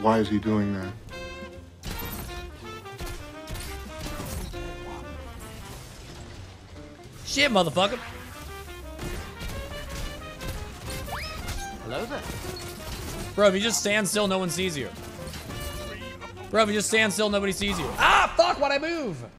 Why is he doing that? Shit, motherfucker. Hello there. Bro, if you just stand still, no one sees you. Bro, if you just stand still, nobody sees you. Ah, fuck, why'd I move?